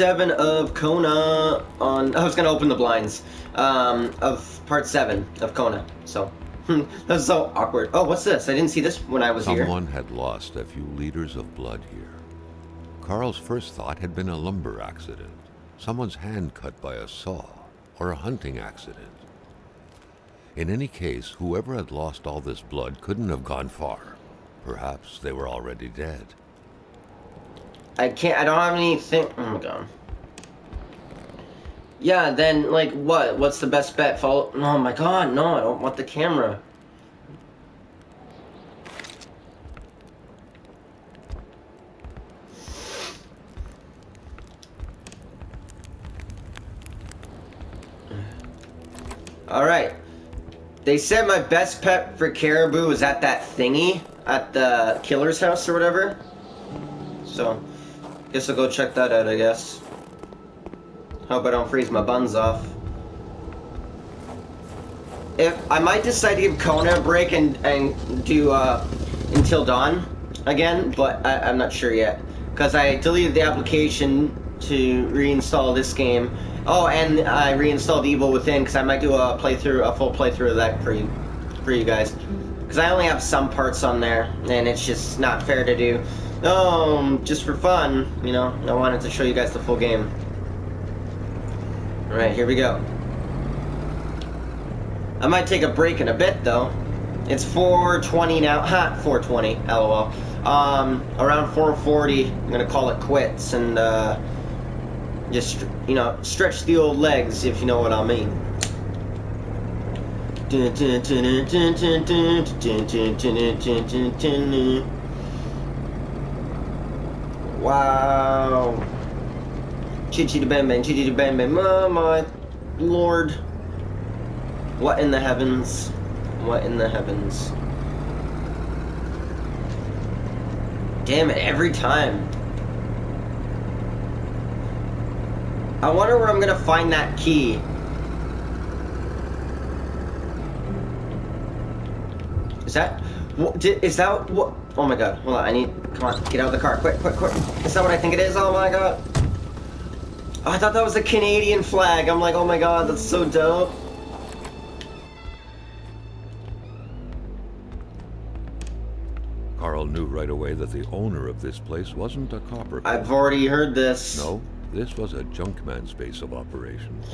seven of Kona on. I was gonna open the blinds. Um, of part seven of Kona. So that's so awkward. Oh, what's this? I didn't see this when I was Someone here. Someone had lost a few liters of blood here. Carl's first thought had been a lumber accident, someone's hand cut by a saw, or a hunting accident. In any case, whoever had lost all this blood couldn't have gone far. Perhaps they were already dead. I can't. I don't have anything. Oh my god. Yeah, then like what? What's the best bet? Follow. Oh my god, no! I don't want the camera. All right. They said my best pet for caribou was at that thingy at the killer's house or whatever. So, guess I'll go check that out, I guess. Hope I don't freeze my buns off. If I might decide to give Kona a break and, and do uh, Until Dawn again, but I, I'm not sure yet. Because I deleted the application to reinstall this game. Oh, and I reinstalled Evil Within because I might do a playthrough, a full playthrough of that for you, for you guys. Because I only have some parts on there, and it's just not fair to do. Um, just for fun, you know. I wanted to show you guys the full game. All right, here we go. I might take a break in a bit though. It's 4:20 now. Ha, 4:20. LOL. Um, around 4:40, I'm gonna call it quits and uh, just you know stretch the old legs if you know what I mean. Wow. Chichi bam bam, chichi bam bam, oh my lord. What in the heavens? What in the heavens? Damn it, every time. I wonder where I'm gonna find that key. Is that... What, did, is that what... Oh my god, hold on, I need... Come on, get out of the car, quick, quick, quick. Is that what I think it is? Oh my god. Oh, I thought that was a Canadian flag. I'm like, oh my god, that's so dope. Carl knew right away that the owner of this place wasn't a copper. I've already heard this. No, this was a junkman's base of operations.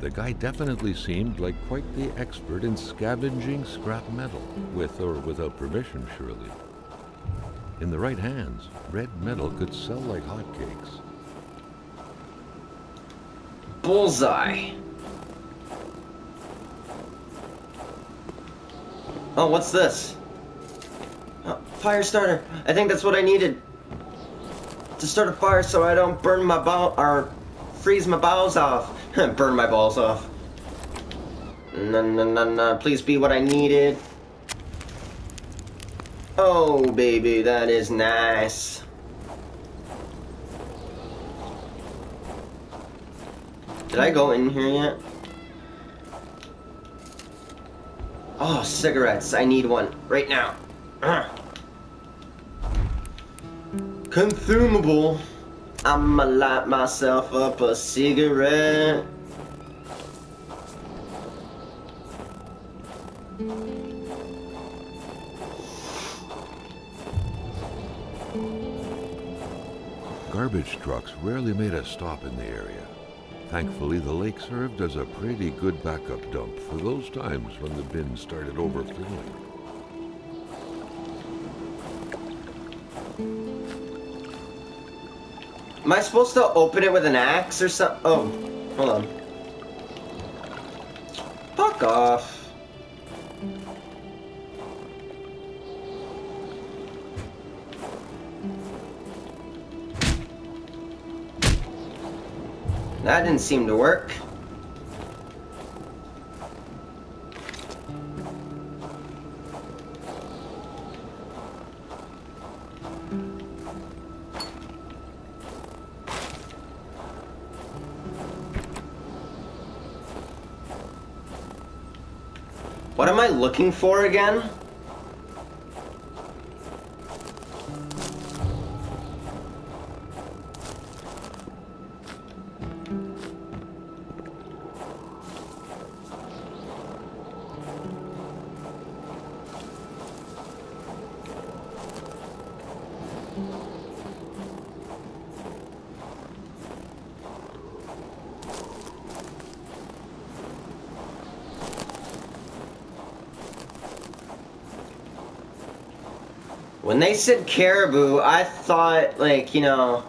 The guy definitely seemed like quite the expert in scavenging scrap metal, with or without permission, surely. In the right hands, red metal could sell like hotcakes. Bullseye. Oh, what's this? Oh, fire starter. I think that's what I needed. To start a fire so I don't burn my bow or freeze my bowels off. burn my balls off. No, no, no, no. Please be what I needed. Oh, baby, that is nice. Did I go in here yet? Oh, cigarettes. I need one. Right now. Consumable. I'ma light myself up a cigarette. Garbage trucks rarely made a stop in the area. Thankfully, the lake served as a pretty good backup dump for those times when the bins started overflowing. Am I supposed to open it with an axe or something? Oh, hold on. Fuck off. That didn't seem to work. What am I looking for again? When they said caribou, I thought like, you know,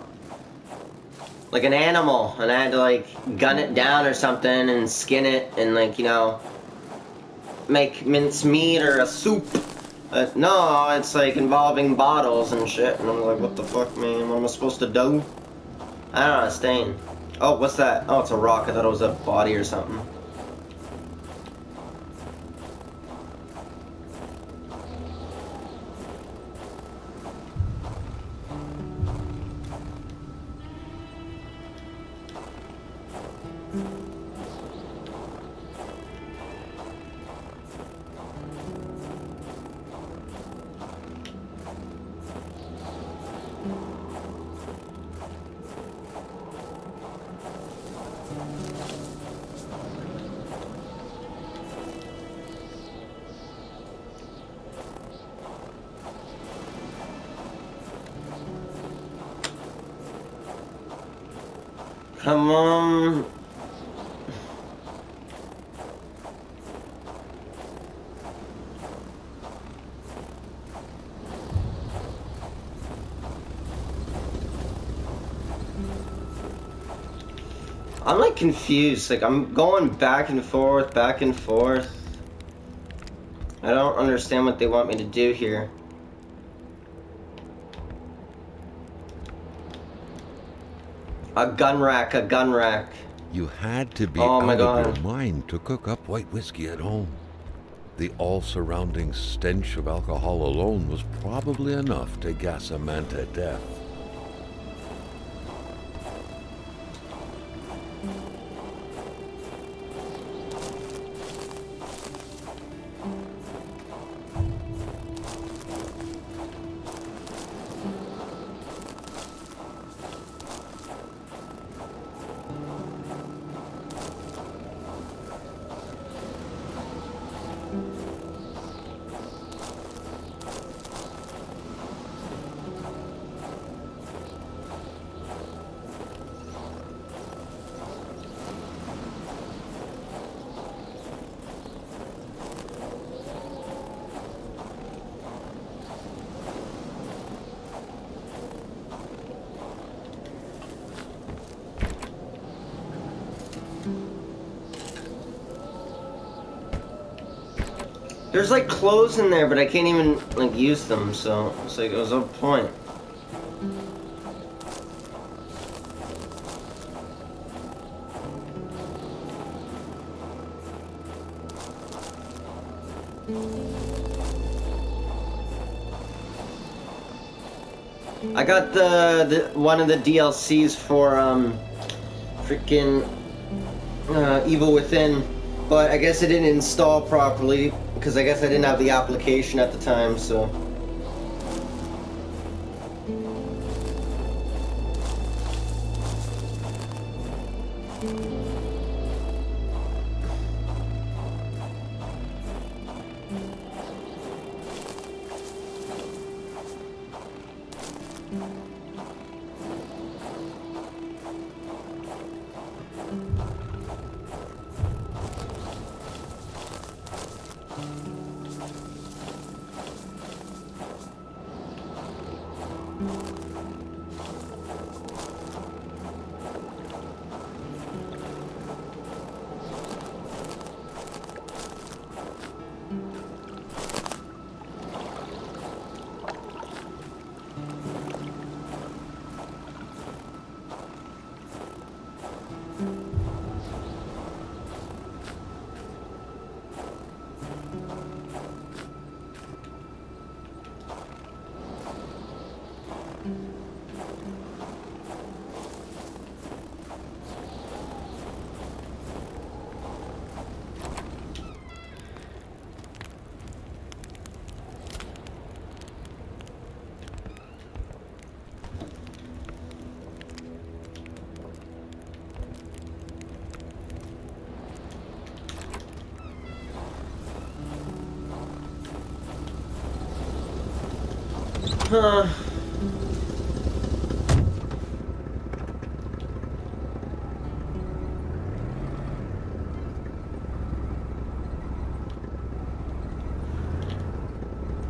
like an animal, and I had to like gun it down or something and skin it and like, you know, make mince meat or a soup. But no, it's like involving bottles and shit, and I'm like, what the fuck, man? What am I supposed to do? I don't understand. Oh, what's that? Oh, it's a rock. I thought it was a body or something. Come. I'm like confused. Like I'm going back and forth, back and forth. I don't understand what they want me to do here. A gun rack, a gun rack. You had to be Oh my out of God. your mind to cook up white whiskey at home. The all-surrounding stench of alcohol alone was probably enough to gas a man to death. There's like clothes in there, but I can't even like use them, so it's like it was no point. I got the, the one of the DLCs for um freaking uh, Evil Within, but I guess it didn't install properly because I guess I didn't have the application at the time, so. Huh.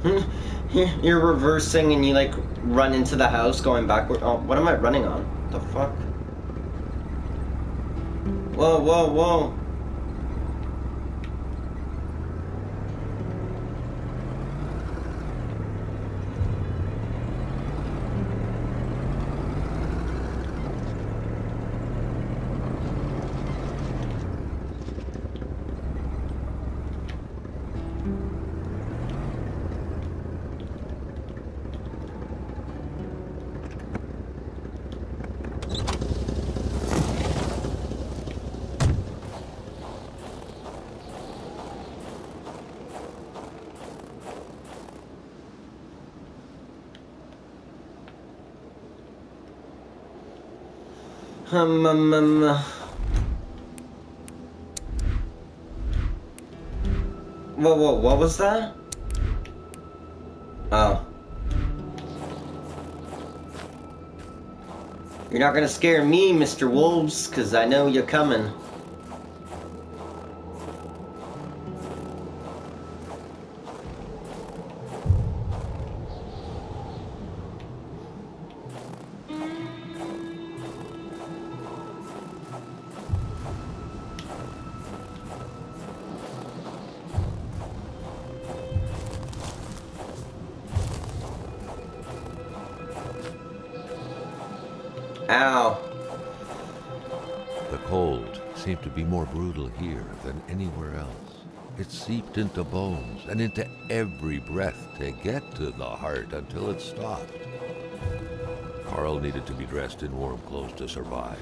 You're reversing and you like run into the house going backward. Oh, what am I running on? The fuck? Whoa, whoa, whoa. Um, um, um. Whoa, whoa, what was that? Oh. You're not gonna scare me, Mr. Wolves, because I know you're coming. Anywhere else. It seeped into bones and into every breath to get to the heart until it stopped. Carl needed to be dressed in warm clothes to survive.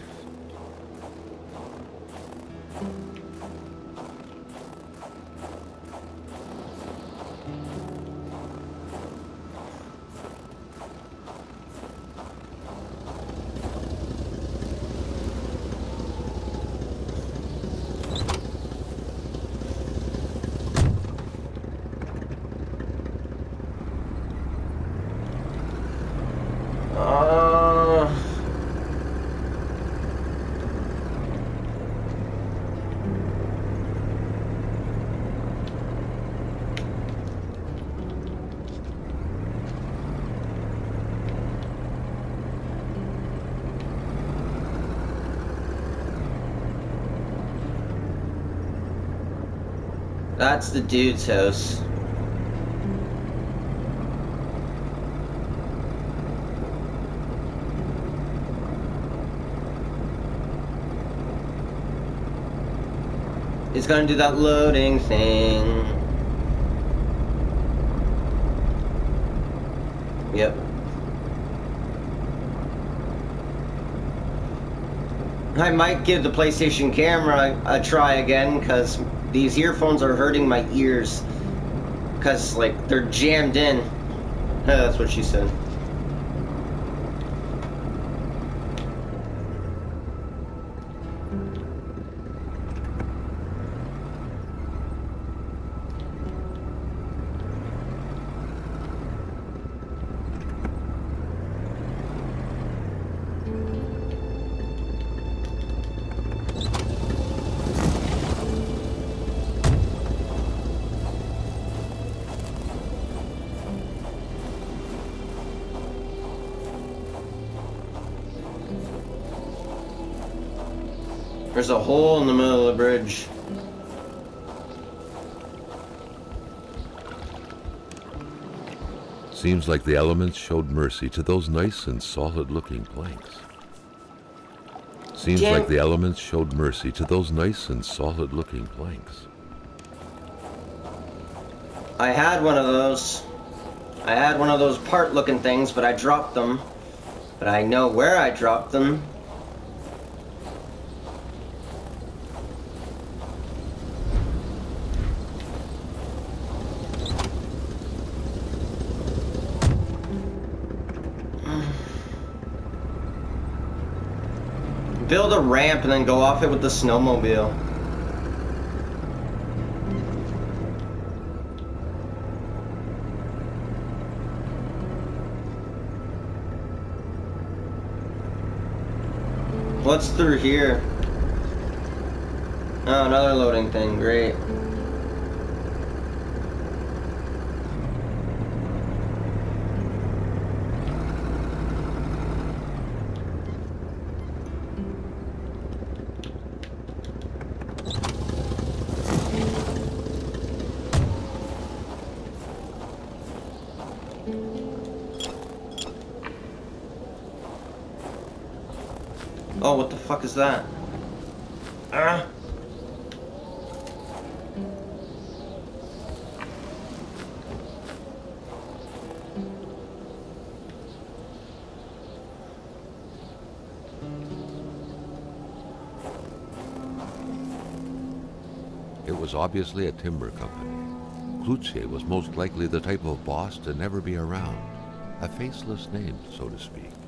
That's the dude's house. He's gonna do that loading thing. Yep. I might give the PlayStation camera a try again because these earphones are hurting my ears. Because, like, they're jammed in. that's what she said. There's a hole in the middle of the bridge. Seems like the elements showed mercy to those nice and solid looking planks. Seems Damn. like the elements showed mercy to those nice and solid looking planks. I had one of those. I had one of those part looking things, but I dropped them. But I know where I dropped them. Ramp and then go off it with the snowmobile. What's through here? Oh, another loading thing. Great. That? It was obviously a timber company. Cloutier was most likely the type of boss to never be around, a faceless name, so to speak.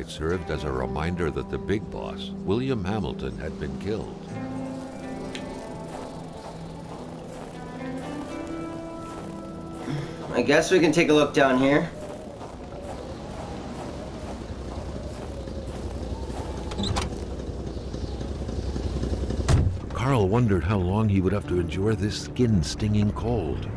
It served as a reminder that the big boss, William Hamilton, had been killed. I guess we can take a look down here. Carl wondered how long he would have to endure this skin-stinging cold.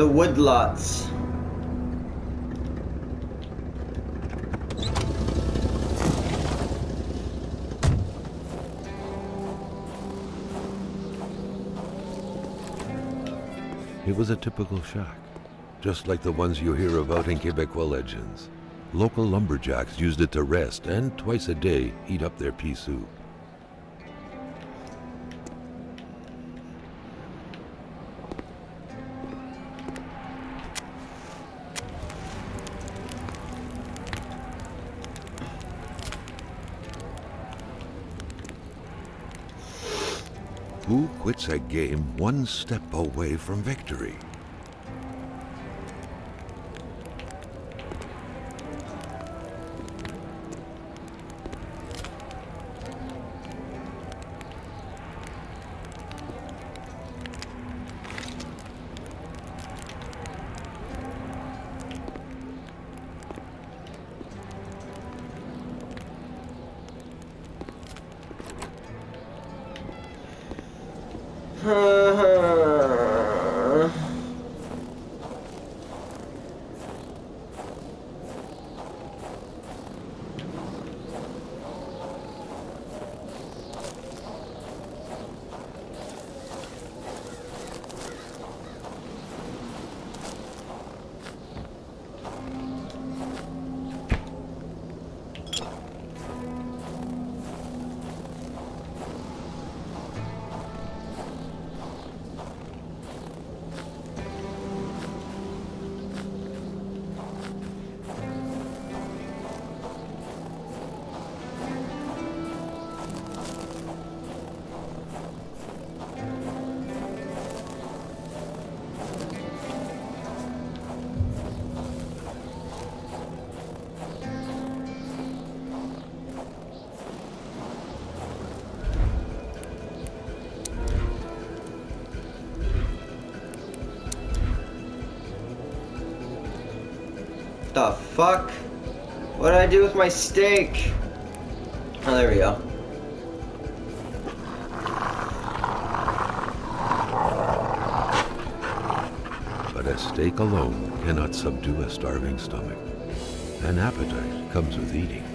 The woodlots. It was a typical shack, just like the ones you hear about in Quebecois legends. Local lumberjacks used it to rest and twice a day heat up their pea soup. Quits a game one step away from victory? Fuck? What did I do with my steak? Oh, there we go. But a steak alone cannot subdue a starving stomach. An appetite comes with eating.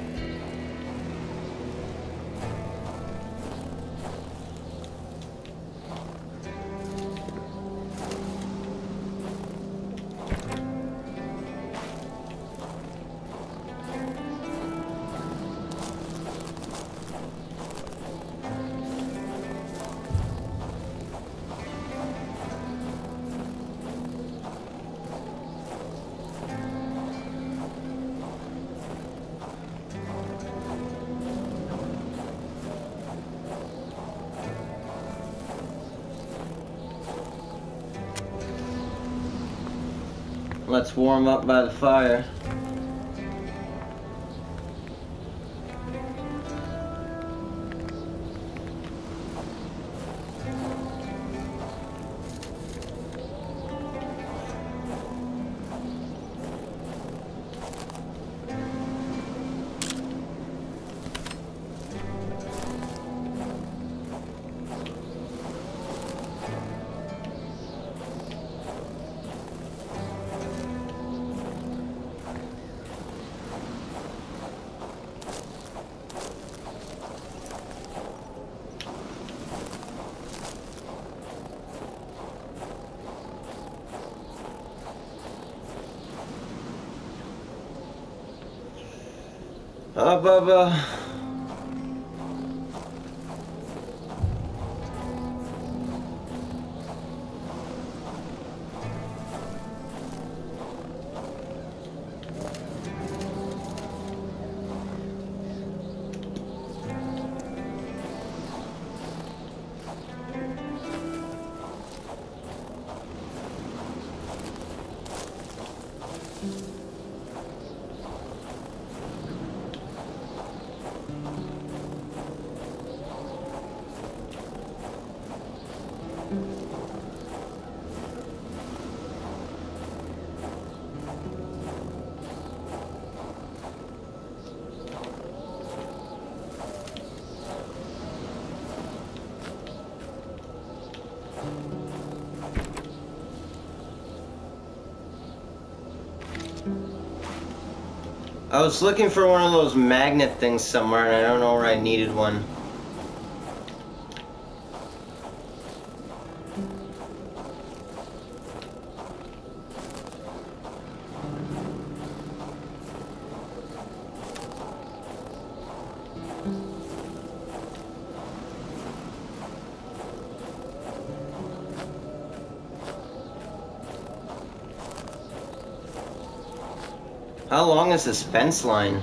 Let's warm up by the fire. Uh, Bubba. I was looking for one of those magnet things somewhere and I don't know where I needed one. How long is this fence line?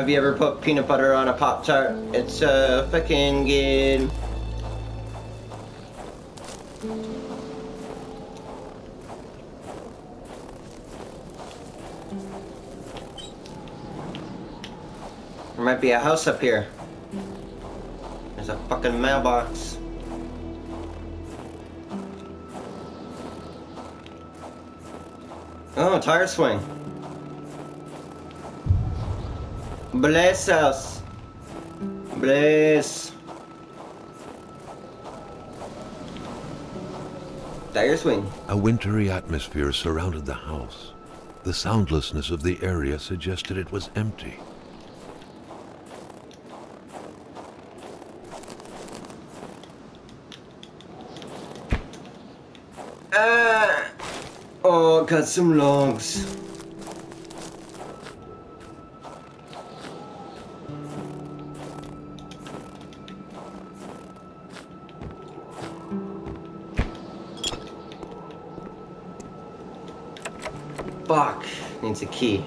Have you ever put peanut butter on a Pop Tart? It's uh, fucking good. There might be a house up here. There's a fucking mailbox. Oh, tire swing. Bless us. Bless. Tire swing. A wintry atmosphere surrounded the house. The soundlessness of the area suggested it was empty. Ah. Oh, got some logs. Needs a key.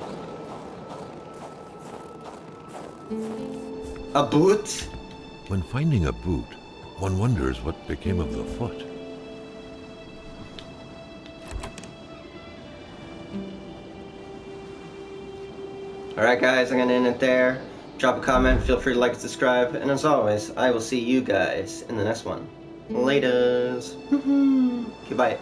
A boot? When finding a boot, one wonders what became of the foot. Alright guys, I'm gonna end it there. Drop a comment, feel free to like and subscribe, and as always, I will see you guys in the next one. Laters. Goodbye.